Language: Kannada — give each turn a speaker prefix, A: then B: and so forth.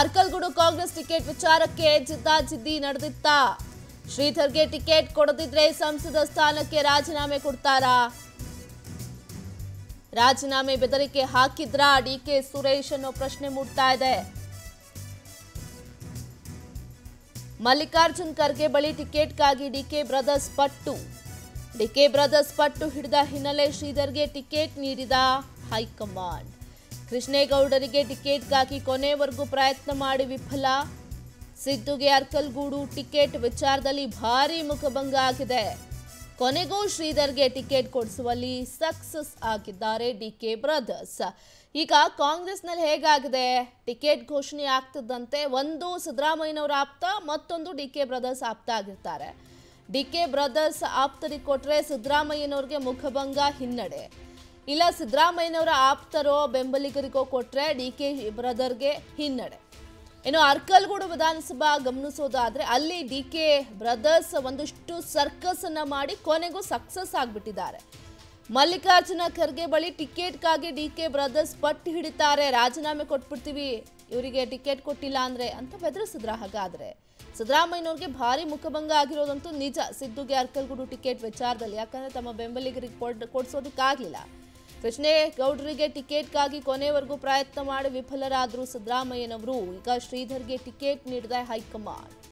A: ಅರ್ಕಲ್ಗೂಡು ಕಾಂಗ್ರೆಸ್ ಟಿಕೆಟ್ ವಿಚಾರಕ್ಕೆ ಜಿದ್ದಾಜಿದ್ದಿ ನಡೆದಿತ್ತ. ಶ್ರೀಧರ್ಗೆ ಟಿಕೆಟ್ ಕೊಡದಿದ್ರೆ ಸಂಸದ ಸ್ಥಾನಕ್ಕೆ ರಾಜೀನಾಮೆ ಕೊಡ್ತಾರಾ? ರಾಜೀನಾಮೆ ಬೆದರಿಕೆ ಹಾಕಿದ್ರಾ ಡಿಕೆ ಸುರೇಶ್ ಅನ್ನೋ ಪ್ರಶ್ನೆ ಮೂಡ್ತಾ ಇದೆ. ಮಲ್ಲಿಕಾರ್ಜುನ್ ಖರ್ಗೆ ಬಳಿ ಟಿಕೆಟ್ಗಾಗಿ ಡಿಕೆ ಬ್ರದರ್ಸ್ ಪಟ್ಟು. ಡಿಕೆ ಬ್ರದರ್ಸ್ ಪಟ್ಟು ಹಿಡಿದ ಹಿನ್ನೆಲೆ ಶ್ರೀಧರ್ಗೆ ಟಿಕೆಟ್ ನೀಡಿದ ಹೈಕಮಾಂಡ್. ಕೃಷ್ಣೇಗೌಡರಿಗೆ ಟಿಕೆಟ್ಗಾಗಿ ಕೊನೆವರೆಗೂ ಪ್ರಯತ್ನ ಮಾಡಿ ವಿಫಲ. ಸಿದ್ದುಗೆ ಅರ್ಕಲ್ಗೂಡು ಟಿಕೆಟ್ ವಿಚಾರದಲ್ಲಿ ಭಾರಿ ಮುಖಭಂಗ ಆಗಿದೆ. ಕೊನೆಗೂ ಶ್ರೀಧರ್ಗೆ ಟಿಕೆಟ್ ಕೊಡಿಸುವಲ್ಲಿ ಸಕ್ಸಸ್ ಆಗಿದ್ದಾರೆ ಡಿ ಕೆ ಬ್ರದರ್ಸ್. ಈಗ ಕಾಂಗ್ರೆಸ್ನಲ್ಲಿ ಹೇಗಾಗಿದೆ? ಟಿಕೆಟ್ ಘೋಷಣೆ ಆಗ್ತಿದ್ದಂತೆ ಒಂದು ಸಿದ್ದರಾಮಯ್ಯನವರ ಆಪ್ತ, ಮತ್ತೊಂದು ಡಿ ಕೆ ಬ್ರದರ್ಸ್ ಆಪ್ತ ಆಗಿರ್ತಾರೆ. ಡಿ ಕೆ ಬ್ರದರ್ಸ್ ಆಪ್ತರಿಗೆ ಕೊಟ್ಟರೆ ಸಿದ್ದರಾಮಯ್ಯನವ್ರಿಗೆ ಮುಖಭಂಗ ಹಿನ್ನಡೆ. ಇಲ್ಲ, ಸಿದ್ದರಾಮಯ್ಯನವರ ಆಪ್ತರೋ ಬೆಂಬಲಿಗರಿಗೋ ಕೊಟ್ರೆ ಡಿ ಕೆ ಬ್ರದರ್ಗೆ ಹಿನ್ನಡೆ. ಇನ್ನು ಅರ್ಕಲ್ಗೂಡು ವಿಧಾನಸಭಾ ಗಮನಿಸೋದಾದ್ರೆ ಅಲ್ಲಿ ಡಿ ಕೆ ಬ್ರದರ್ಸ್ ಒಂದಷ್ಟು ಸರ್ಕಸ್ ಅನ್ನ ಮಾಡಿ ಕೊನೆಗೂ ಸಕ್ಸಸ್ ಆಗ್ಬಿಟ್ಟಿದ್ದಾರೆ. ಮಲ್ಲಿಕಾರ್ಜುನ ಖರ್ಗೆ ಬಳಿ ಟಿಕೆಟ್ಗಾಗಿ ಡಿ ಕೆ ಬ್ರದರ್ಸ್ ಪಟ್ಟು ಹಿಡಿತಾರೆ. ರಾಜೀನಾಮೆ ಕೊಟ್ಬಿಡ್ತೀವಿ. ಇವರಿಗೆ ಟಿಕೆಟ್ ಕೊಟ್ಟಿಲ್ಲ ಅಂದ್ರೆ ಅಂತ ಬೆದರಿಸಿದ್ರ ಹಾಗಾದ್ರೆ ಸಿದ್ದರಾಮಯ್ಯನವ್ರಿಗೆ ಭಾರಿ ಮುಖಭಂಗ ಆಗಿರೋದಂತೂ ನಿಜ. ಸಿದ್ದುಗೆ ಅರ್ಕಲ್ಗೂಡು ಟಿಕೆಟ್ ವಿಚಾರದಲ್ಲಿ, ಯಾಕಂದ್ರೆ ತಮ್ಮ ಬೆಂಬಲಿಗರಿಗೆ ಕೊಡ್, ಕೊಡ್ಸೋದಕ್ಕಾಗ್ಲಿಲ್ಲ. ಕೃಷ್ಣೇಗೌಡರಿಗೆ ಟಿಕೆಟ್ಗಾಗಿ ಕೊನೆವರೆಗೂ ಪ್ರಯತ್ನ ಮಾಡಿ ವಿಫಲರಾದರೂ ಸಿದ್ದರಾಮಯ್ಯನವರು. ಈಗ ಶ್ರೀಧರ್ಗೆ ಟಿಕೆಟ್ ನೀಡಿದ ಹೈಕಮಾಂಡ್.